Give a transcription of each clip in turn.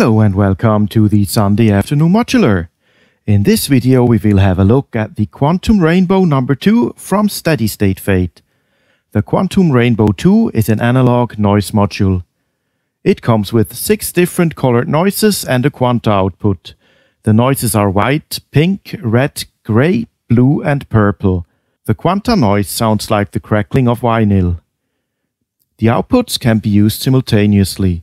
Hello and welcome to the Sunday Afternoon Modular. In this video we will have a look at the Quantum Rainbow number 2 from Steady State Fate. The Quantum Rainbow 2 is an analog noise module. It comes with 6 different colored noises and a quanta output. The noises are white, pink, red, grey, blue and purple. The quanta noise sounds like the crackling of vinyl. The outputs can be used simultaneously.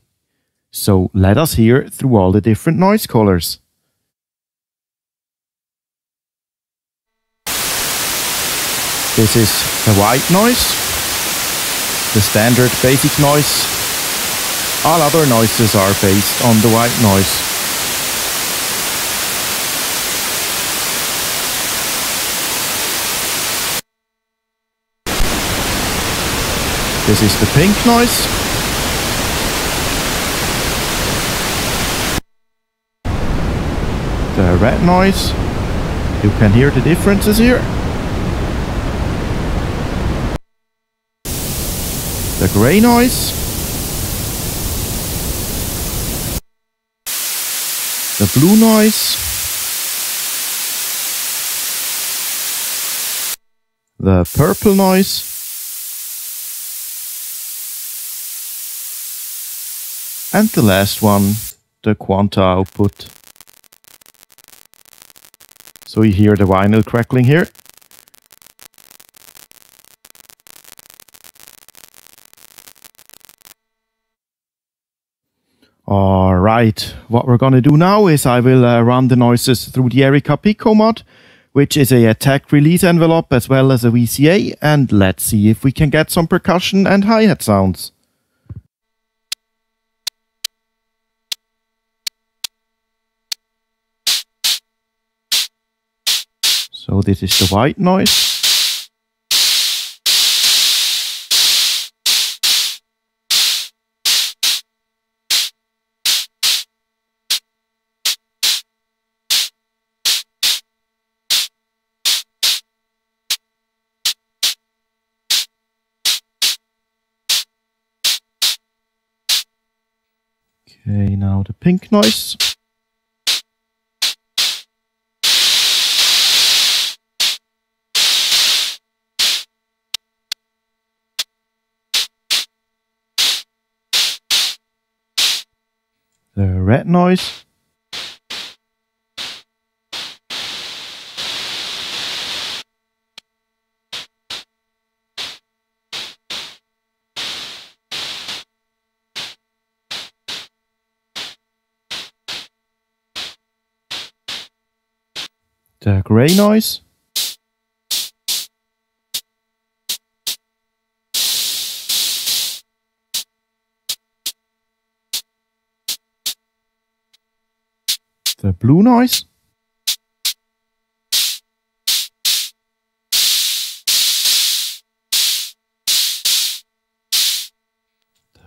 So let us hear through all the different noise colors. This is the white noise, the standard basic noise. All other noises are based on the white noise. This is the pink noise. The red noise. You can hear the differences here. The gray noise. The blue noise. The purple noise. And the last one, the quanta output. So you hear the vinyl crackling here. Alright, what we're gonna do now is I will uh, run the noises through the Erica Pico mod, which is a attack release envelope as well as a VCA, and let's see if we can get some percussion and hi-hat sounds. So this is the white noise. Okay, now the pink noise. The red noise. The gray noise. The uh, blue noise.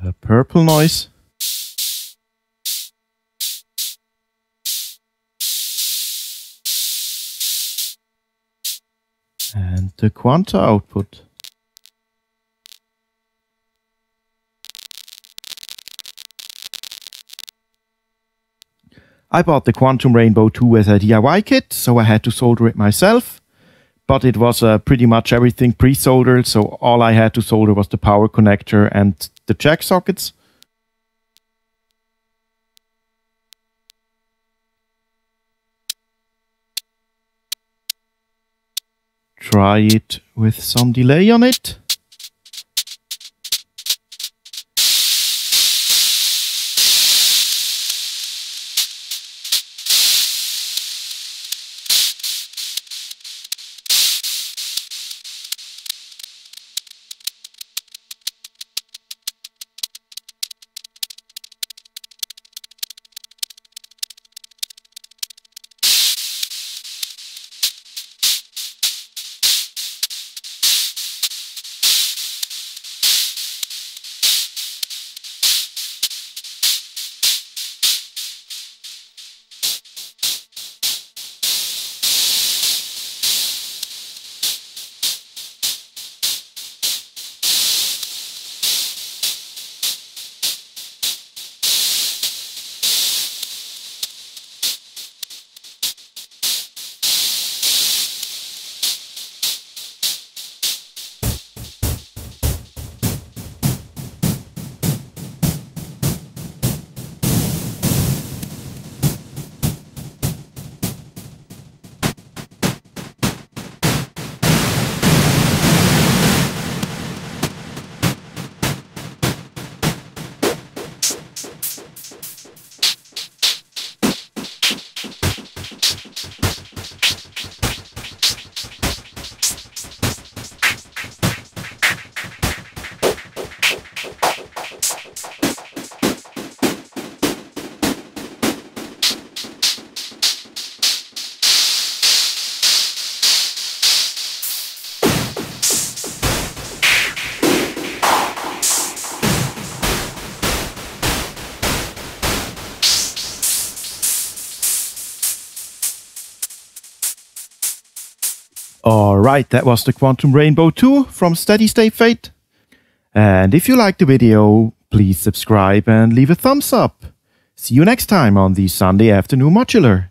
The purple noise. And the quanta output. I bought the Quantum Rainbow 2 as a DIY kit, so I had to solder it myself. But it was uh, pretty much everything pre-soldered, so all I had to solder was the power connector and the jack sockets. Try it with some delay on it. Alright, that was the Quantum Rainbow 2 from Steady State Fate. And if you liked the video, please subscribe and leave a thumbs up. See you next time on the Sunday Afternoon Modular.